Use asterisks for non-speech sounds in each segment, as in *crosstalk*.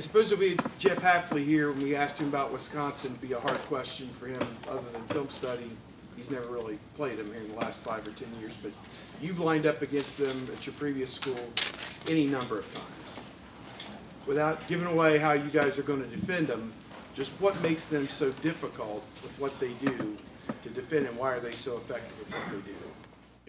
suppose if we had Jeff Hafley here and we asked him about Wisconsin, it'd be a hard question for him, other than film study. He's never really played them here in the last five or ten years, but you've lined up against them at your previous school any number of times. Without giving away how you guys are gonna defend them, just what makes them so difficult with what they do to defend and why are they so effective with what they do?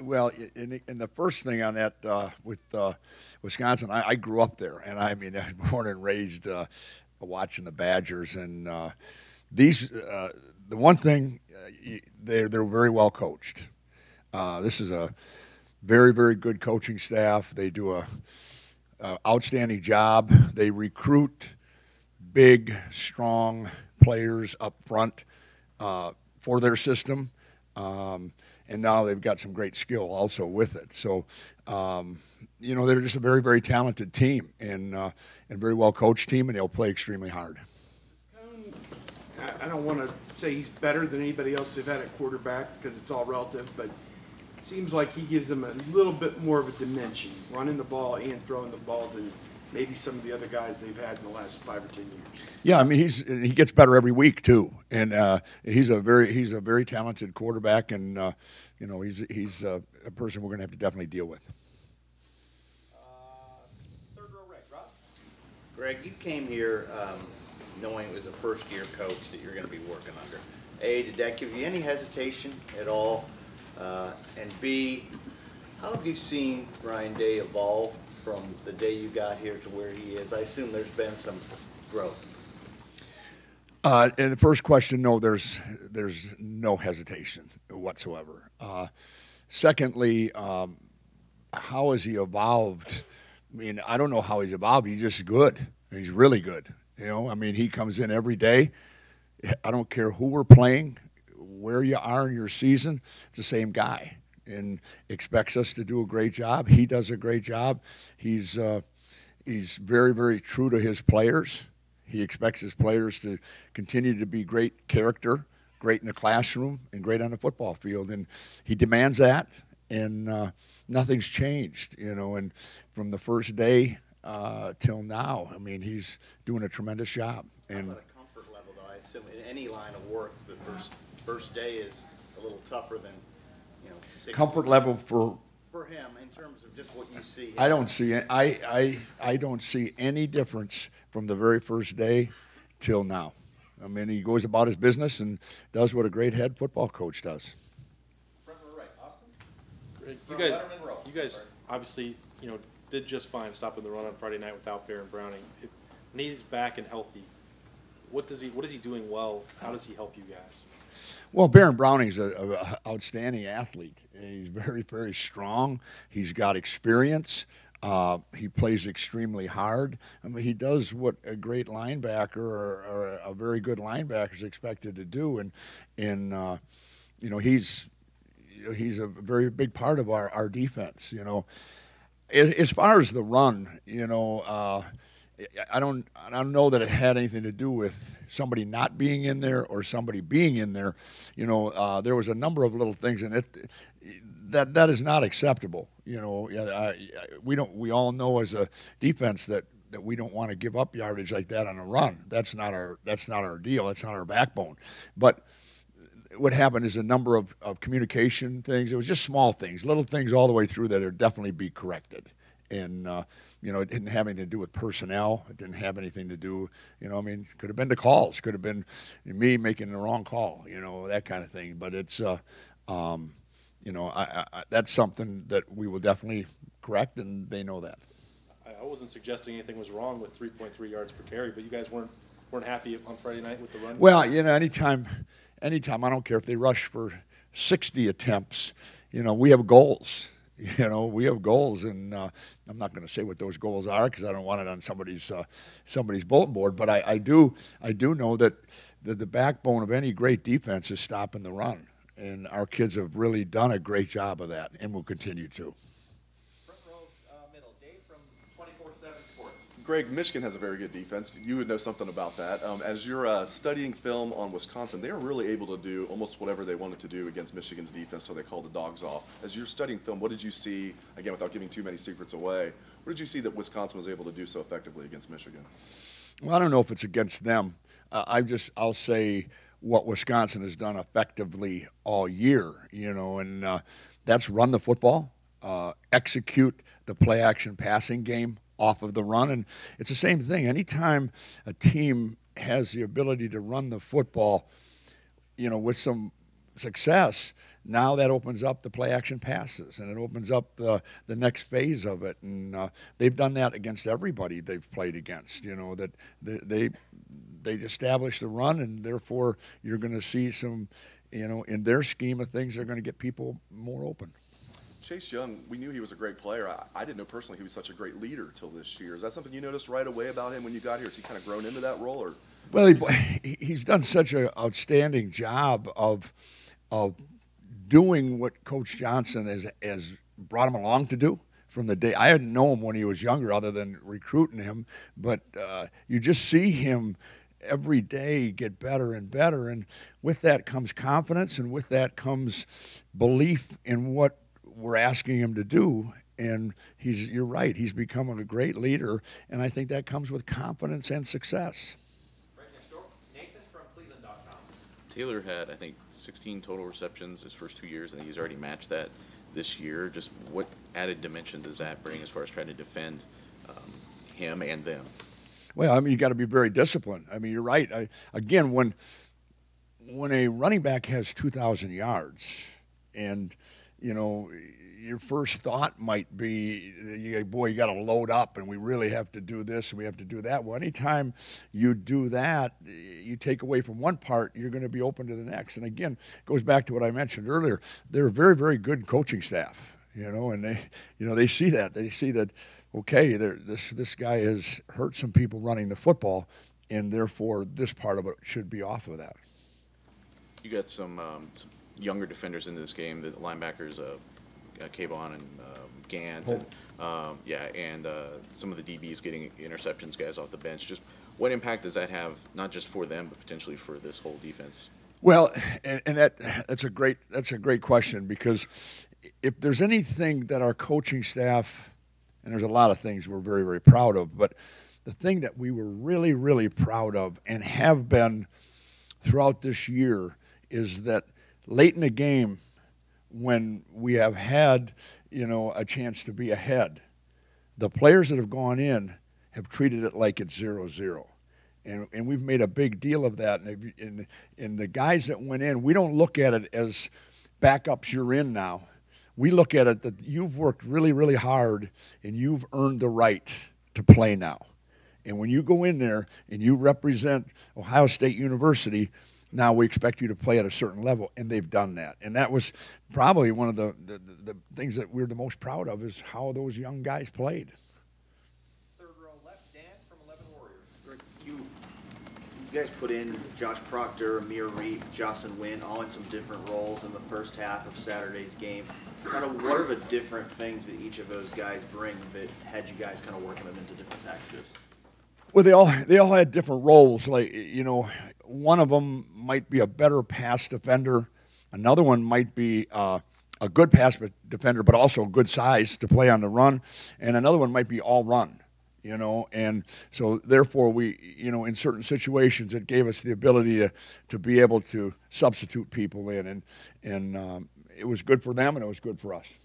Well, in the first thing on that uh, with uh, Wisconsin, I, I grew up there, and I mean, *laughs* I was born and raised uh, watching the Badgers, and uh, these. Uh, the one thing, uh, they're they're very well coached. This is a very very good coaching staff. They do a, a outstanding job. They recruit big, strong players up front for their system. Um, and now they've got some great skill also with it. So, um, you know, they're just a very, very talented team and, uh, and very well coached team, and they'll play extremely hard. I, don't wanna say he's better than anybody else they've had at quarterback, because it's all relative, but seems like he gives them a little bit more of a dimension, running the ball and throwing the ball than maybe some of the other guys they've had in the last five or ten years. Yeah, I mean he's he gets better every week too, and uh, he's a very he's a very talented quarterback, and uh, you know he's he's uh, a person we're going to have to definitely deal with. Third row right, Rob? Greg, you came here um, knowing it was a first-year coach that you're going to be working under. A, did that give you any hesitation at all? Uh, And B, how have you seen Ryan Day evolve from the day you got here to where he is? I assume there's been some growth. Uh, and the first question, no, there's there's no hesitation whatsoever. Uh, secondly, um, how has he evolved? I mean, I don't know how he's evolved. He's just good. He's really good. You know, I mean, he comes in every day. I don't care who we're playing, where you are in your season. It's the same guy, and expects us to do a great job. He does a great job. He's uh, he's very very true to his players. He expects his players to continue to be great character, great in the classroom, and great on the football field. And he demands that, and uh, nothing's changed, you know. And from the first day uh, till now, I mean, he's doing a tremendous job. And comfort level, though? I assume in any line of work, the first, first day is a little tougher than, you know, six. comfort level for For him, in terms of just what you see. I don't see it. I, I, I don't see any difference from the very first day till now. I mean, he goes about his business and does what a great head football coach does. Front row right, Austin? Great. You guys, you guys obviously, you know, did just fine stopping the run on Friday night without Baron Browning. If, when he's back and healthy, what does he, what is he doing well? How does he help you guys? Well, Baron Browning's a, a, a outstanding athlete. He's very, very strong. He's got experience. Uh, he plays extremely hard. I mean, he does what a great linebacker or, or a very good linebacker is expected to do, and and uh, you know he's he's a very big part of our, our defense. You know, as far as the run, you know, uh, I don't I don't know that it had anything to do with somebody not being in there or somebody being in there. You know, uh, there was a number of little things, and it that that is not acceptable. You know, I- we don't we all know as a defense that. That we don't want to give up yardage like that on a run. That's not our. That's not our deal. That's not our backbone. But what happened is a number of, of communication things. It was just small things, little things all the way through that are definitely be corrected. And uh, you know, it didn't have anything to do with personnel. It didn't have anything to do, you know, I mean, could have been the calls, could have been me making the wrong call, you know, that kind of thing. But it's, uh, um, you know, I, I, that's something that we will definitely correct, and they know that. I, I wasn't suggesting anything was wrong with 3.3 yards per carry, but you guys weren't weren't happy on Friday night with the run. Well, you know, anytime, anytime, I don't care if they rush for 60 attempts, you know, we have goals. *laughs* You know, we have goals, and uh, I'm not going to say what those goals are because I don't want it on somebody's uh, somebody's bulletin board. But I, I do, I do know that, that the backbone of any great defense is stopping the run, and our kids have really done a great job of that, and will continue to. Front row, uh, middle, Dave from twenty-four seven Sports. Greg, Michigan has a very good defense. You would know something about that. Um, as you're uh, studying film on Wisconsin, they are really able to do almost whatever they wanted to do against Michigan's defense, so they called the dogs off. As you're studying film, what did you see, again, without giving too many secrets away, what did you see that Wisconsin was able to do so effectively against Michigan? Well, I don't know if it's against them. Uh, I just I'll say what Wisconsin has done effectively all year, you know, and uh, that's run the football, uh, execute the play action passing game off of the run, and it's the same thing. Anytime a team has the ability to run the football, you know, with some success, now that opens up the play action passes and it opens up the, the next phase of it. And uh, they've done that against everybody they've played against, you know, that they, they, established the run and therefore you're going to see some, you know, in their scheme of things, they're going to get people more open. Chase Young, we knew he was a great player. I, I didn't know personally he was such a great leader till this year. Is that something you noticed right away about him when you got here? Has he kind of grown into that role, or Well, *laughs* he, he's done such an outstanding job of of doing what Coach Johnson has has brought him along to do from the day I didn't know him when he was younger, other than recruiting him. But uh, you just see him every day get better and better, and with that comes confidence, and with that comes belief in what we're asking him to do. And he's, you're right, he's become a great leader, and I think that comes with confidence and success. Right next door, Nathan from Cleveland.com. Taylor had, I think, 16 total receptions his first two years. I think he's already matched that this year. Just what added dimension does that bring as far as trying to defend um, him and them? Well, I mean, you got to be very disciplined. I mean, you're right. I, again, when when a running back has 2,000 yards, and you know, your first thought might be, boy, you got to load up, and we really have to do this, and we have to do that. Well, anytime you do that, you take away from one part, you're going to be open to the next. And again, it goes back to what I mentioned earlier. They're very, very good coaching staff, you know, and they, you know, they see that. They see that, okay, this this guy has hurt some people running the football, and therefore this part of it should be off of that. You got some, um, some younger defenders into this game. The linebackers, uh, uh, K'Vaughan and um, Gant, and, um, yeah, and uh, some of the DBs getting interceptions, guys off the bench. Just what impact does that have, not just for them, but potentially for this whole defense? Well, and, and that that's a great that's a great question because if there's anything that our coaching staff and there's a lot of things we're very very proud of, but the thing that we were really really proud of and have been throughout this year is that late in the game when we have had you know a chance to be ahead the players that have gone in have treated it like it's zero zero. And, and we've made a big deal of that. And, and, and the guys that went in, we don't look at it as backups, you're in now. We look at it that you've worked really, really hard and you've earned the right to play now. And when you go in there and you represent Ohio State University, now we expect you to play at a certain level, and they've done that. And that was probably one of the, the, the, the things that we're the most proud of is how those young guys played. Third row left, Dan from 11 Warriors. You, you guys put in Josh Proctor, Amir Riep, Jahsen Wint, all in some different roles in the first half of Saturday's game. Kind of what are the different things that each of those guys bring that had you guys kind of working them into different packages? Well, they all they all had different roles. Like you know, one of them might be a better pass defender. Another one might be uh, a good pass defender, but also good size to play on the run. And another one might be all run. You know, and so therefore we, you know, in certain situations, it gave us the ability to, to be able to substitute people in, and and um, it was good for them and it was good for us.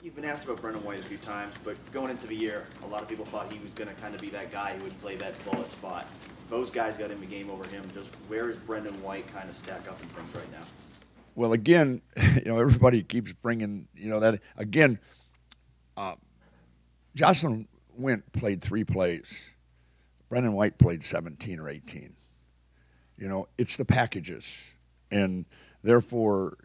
You've been asked about Brendon White a few times, but going into the year, a lot of people thought he was going to kind of be that guy who would play that bullet spot. Those guys got him the game over him. Just where is Brendon White kind of stack up in things right now? Well, again, *laughs* you know, everybody keeps bringing, you know, that again. Uh, Jahsen Wint played three plays. Brendon White played 17 or 18. You know, it's the packages, and therefore,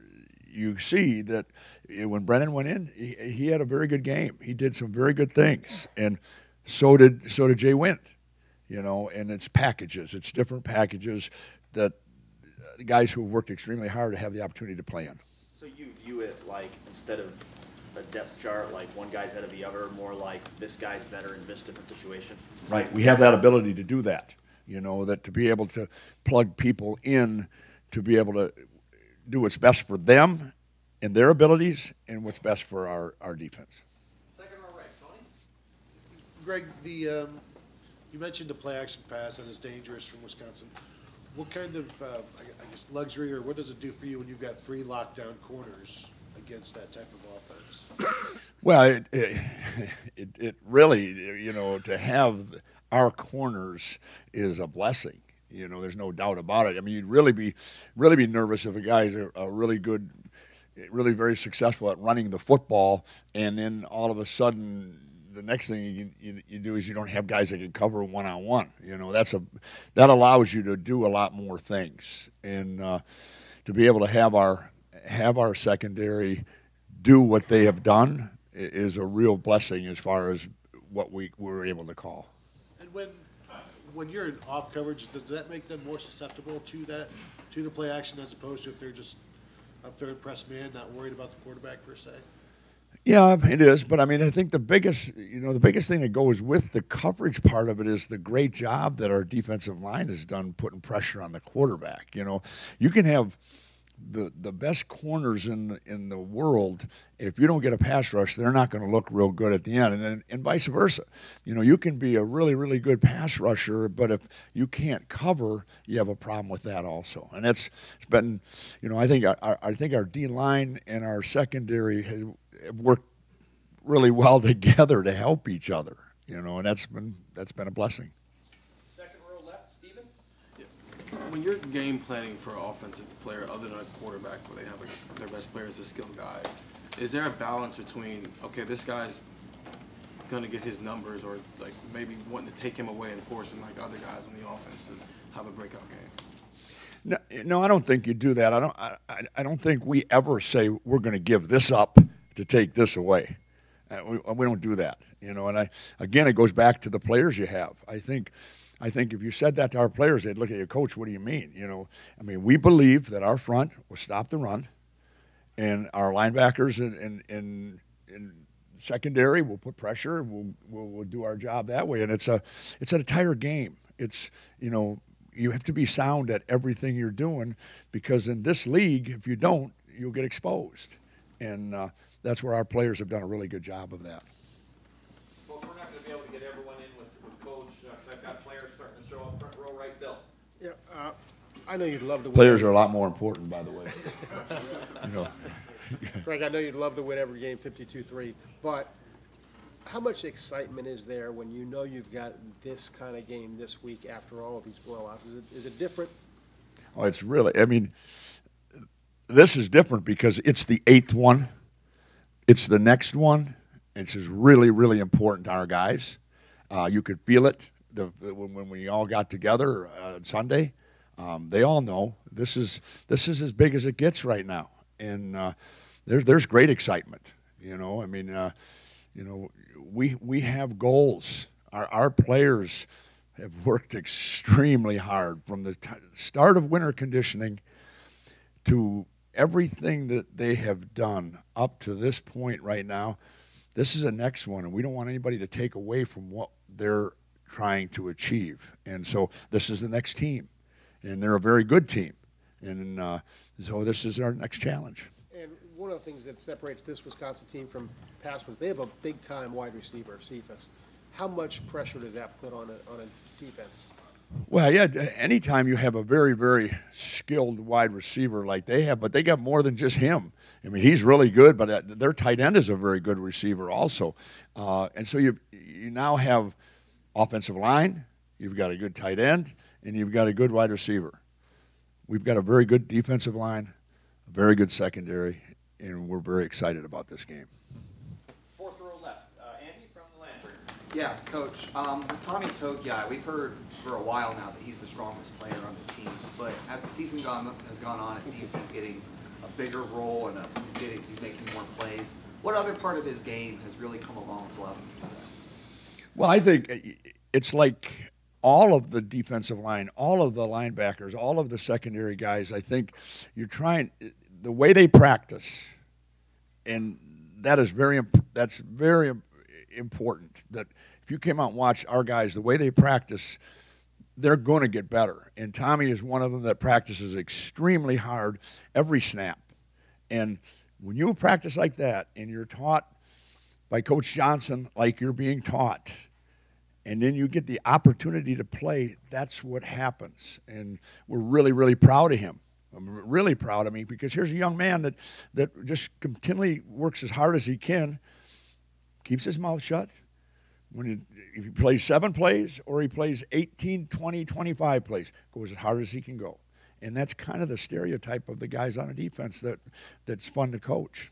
you see that eh, when Brennan went in, he, he had a very good game. He did some very good things, and so did so did Jay Wint. You know, and it's packages. It's different packages that the guys who have worked extremely hard to have the opportunity to play in. So you view it like instead of a depth chart, like one guy's ahead of the other, more like this guy's better in this different situation. Right. We have that ability to do that. You know, that to be able to plug people in to be able to do what's best for them and their abilities and what's best for our, our defense. Second row right, Tony. Greg, the um, You mentioned the play action pass and it's dangerous from Wisconsin. What kind of, uh, I guess, luxury or what does it do for you when you've got three lockdown corners against that type of offense? Well, it, it, *laughs* it, it really, you know, to have our corners is a blessing. You know, there's no doubt about it. I mean, you'd really be, really be nervous if a guy's a, a really good, really very successful at running the football, and then all of a sudden, the next thing you, you, you do is you don't have guys that can cover one on one. You know, that's a, that allows you to do a lot more things, and uh, to be able to have our, have our secondary do what they have done is a real blessing as far as what we were able to call. And when, when you're in off coverage, does that make them more susceptible to that, to the play action as opposed to if they're just up there press man, not worried about the quarterback per se? Yeah, it is, but I mean, I think the biggest, you know, the biggest thing that goes with the coverage part of it is the great job that our defensive line has done putting pressure on the quarterback. You know, you can have the the best corners in in the world. If you don't get a pass rush, they're not going to look real good at the end, and then and vice versa. You know, you can be a really really good pass rusher, but if you can't cover, you have a problem with that also. And that's it's been, you know, I think our- I think our D line and our secondary have worked really well *laughs* together to help each other. You know, and that's been that's been a blessing. Second row left, Steven? When you're game planning for an offensive player other than a quarterback, where they have like their best player is a skilled guy, is there a balance between okay, this guy's gonna get his numbers, or like maybe wanting to take him away and forcing like other guys on the offense to have a breakout game? No, no, I don't think you do that. I don't. I, I- I don't think we ever say we're going to give this up to take this away. Uh, we, we don't do that, you know. And I again, it goes back to the players you have. I think, I think if you said that to our players, they'd look at you, coach. What do you mean? You know, I mean, we believe that our front will stop the run, and our linebackers in in, in, in secondary will put pressure. We'll, we'll we'll do our job that way, and it's a it's an entire game. It's you know you have to be sound at everything you're doing because in this league, if you don't, you'll get exposed, and uh, that's where our players have done a really good job of that. Folks, we're not gonna be able to get everyone in with, with coach, uh, cause I've got players starting to show up front row right, Bill. Yeah, uh, I know you'd love to win. Players are a lot more important, by the way. *laughs* you know. Greg, I know you'd love to win every game 52-3, but how much excitement is there when you know you've got this kind of game this week after all of these blowouts? Is it, is it different? Oh, it's really. I mean, this is different because it's the eighth one. It's the next one. It's just really, really important to our guys. Uh, you could feel it the, when, when we all got together uh, Sunday. Um, they all know this is this is as big as it gets right now, and uh, there's there's great excitement. You know, I mean, uh, you know, we we have goals. Our our players have worked extremely hard from the start of winter conditioning to everything that they have done up to this point right now. This is the next one, and we don't want anybody to take away from what they're trying to achieve. And so this is the next team, and they're a very good team. And uh, so this is our next challenge. And one of the things that separates this Wisconsin team from past ones, they have a big-time wide receiver, Cephus. How much pressure does that put on a, on a defense? Well, yeah. Anytime you have a very, very skilled wide receiver like they have, but they got more than just him. I mean, he's really good, but uh, their tight end is a very good receiver also. Uh, and so you you now have offensive line, you've got a good tight end, and you've got a good wide receiver. We've got a very good defensive line, a very good secondary, and we're very excited about this game. Fourth row left, uh, Andy from the Lantern. Yeah, Coach. Um, with Tommy Togiai, we've heard for a while now that he's the strongest player on the team. But as the season gone, has gone on, it seems he's getting a bigger role and a, he's getting he's making more plays. What other part of his game has really come along to allow him to do that? Well, I think uh, it's like all of the defensive line, all of the linebackers, all of the secondary guys. I think you're trying the way they practice, and that is very that's very important. That if you came out and watch our guys, the way they practice, they're going to get better. And Tommy is one of them that practices extremely hard every snap. And when you practice like that, and you're taught by Coach Johnson like you're being taught, and then you get the opportunity to play, that's what happens. And we're really, really proud of him. I'm really proud of me because here's a young man that, that just continually works as hard as he can, keeps his mouth shut. When he, if he plays seven plays or he plays 18, 20, 25 plays, goes as hard as he can go. And that's kind of the stereotype of the guys on a defense that, that's fun to coach.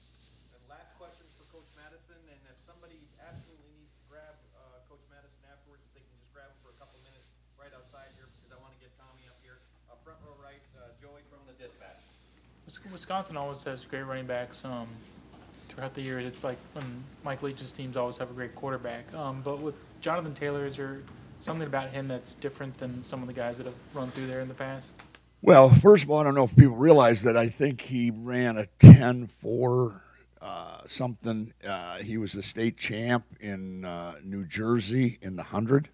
And last question for Coach Mattison, and if somebody absolutely needs to grab uh, Coach Mattison afterwards, they can just grab him for a couple minutes right outside here because I want to get Tommy up here. Uh, front row right, uh, Joey from the dispatch. Wis- Wisconsin always has great running backs. Um, throughout the years, it's like when Mike Leach's teams always have a great quarterback. Um, but with Jonathan Taylor, is there something about him that's different than some of the guys that have run through there in the past? Well, first of all, I don't know if people realize that I think he ran a 10 4 uh, something. Uh, he was the state champ in uh, New Jersey in the 100.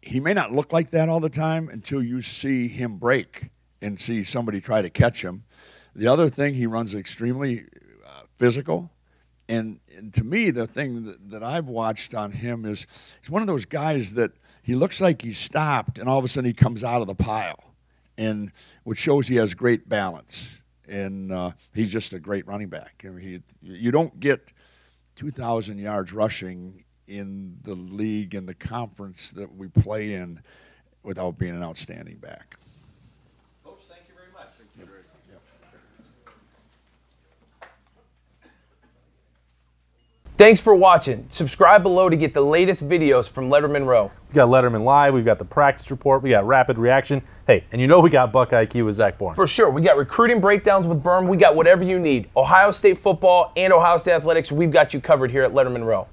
He may not look like that all the time until you see him break and see somebody try to catch him. The other thing, he runs extremely uh, physical. And, and to me, the thing that, that I've watched on him is he's one of those guys that he looks like he's stopped, and all of a sudden he comes out of the pile and which shows he has great balance. And uh, he's just a great running back. I mean, he, you don't get 2,000 yards rushing in the league and the conference that we play in without being an outstanding back. Coach, thank you very much. Thanks for watching. Subscribe below to get the latest videos from Lettermen Row. We got Lettermen Live, we've got the practice report, we got rapid reaction. Hey, and you know we got Buck IQ with Zach Bourne. For sure. We got recruiting breakdowns with Birm. We got whatever you need. Ohio State football and Ohio State athletics, we've got you covered here at Lettermen Row.